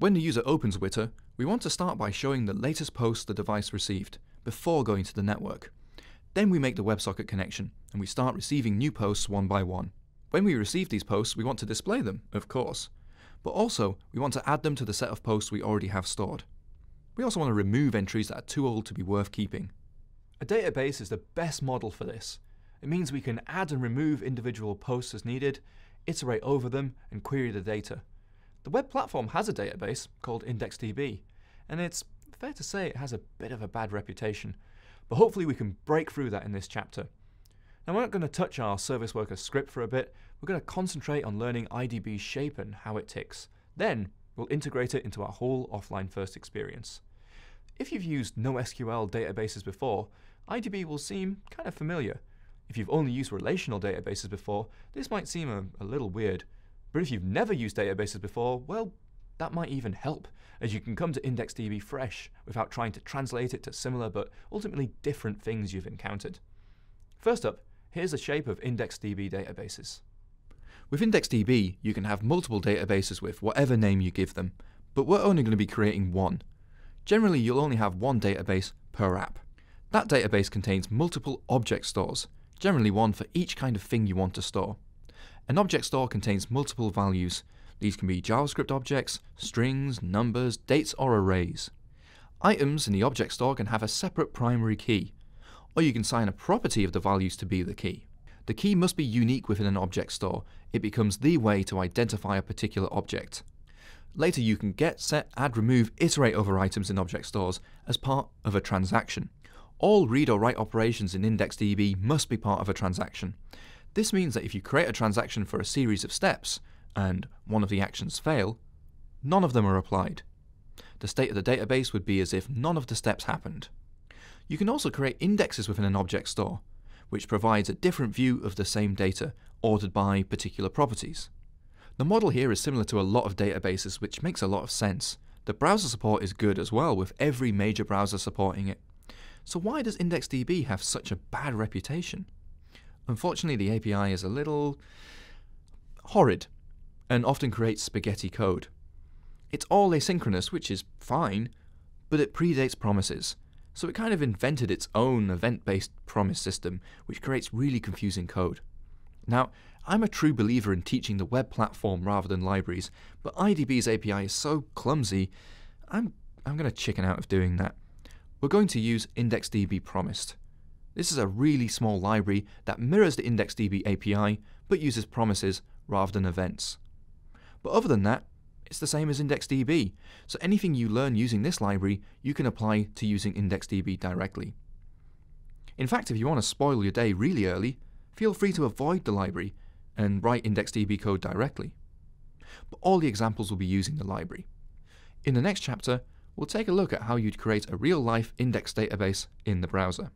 When the user opens Wittr, we want to start by showing the latest posts the device received, before going to the network. Then we make the WebSocket connection, and we start receiving new posts one by one. When we receive these posts, we want to display them, of course, but also we want to add them to the set of posts we already have stored. We also want to remove entries that are too old to be worth keeping. A database is the best model for this. It means we can add and remove individual posts as needed, iterate over them, and query the data. The web platform has a database called IndexedDB, and it's fair to say it has a bit of a bad reputation, but hopefully we can break through that in this chapter. Now we're not going to touch our service worker script for a bit, we're going to concentrate on learning IDB's shape and how it ticks. Then we'll integrate it into our whole offline first experience. If you've used NoSQL databases before, IDB will seem kind of familiar. If you've only used relational databases before, this might seem a, a little weird. But if you've never used databases before, well, that might even help, as you can come to IndexedDB fresh without trying to translate it to similar but ultimately different things you've encountered. First up, here's the shape of IndexedDB databases. With IndexedDB, you can have multiple databases with whatever name you give them, but we're only going to be creating one, Generally, you'll only have one database per app. That database contains multiple object stores, generally one for each kind of thing you want to store. An object store contains multiple values. These can be JavaScript objects, strings, numbers, dates, or arrays. Items in the object store can have a separate primary key, or you can assign a property of the values to be the key. The key must be unique within an object store. It becomes the way to identify a particular object. Later you can get, set, add, remove, iterate over items in object stores as part of a transaction. All read or write operations in IndexedDB must be part of a transaction. This means that if you create a transaction for a series of steps, and one of the actions fail, none of them are applied. The state of the database would be as if none of the steps happened. You can also create indexes within an object store, which provides a different view of the same data, ordered by particular properties. The model here is similar to a lot of databases, which makes a lot of sense. The browser support is good as well, with every major browser supporting it. So why does IndexedDB have such a bad reputation? Unfortunately, the API is a little horrid and often creates spaghetti code. It's all asynchronous, which is fine, but it predates promises. So it kind of invented its own event-based promise system, which creates really confusing code. Now, I'm a true believer in teaching the web platform rather than libraries, but IDB's API is so clumsy, I'm, I'm going to chicken out of doing that. We're going to use IndexedDB Promised. This is a really small library that mirrors the IndexedDB API, but uses promises rather than events. But other than that, it's the same as IndexedDB, so anything you learn using this library, you can apply to using IndexedDB directly. In fact, if you want to spoil your day really early, feel free to avoid the library and write IndexedDB code directly. But all the examples will be using the library. In the next chapter, we'll take a look at how you'd create a real-life index database in the browser.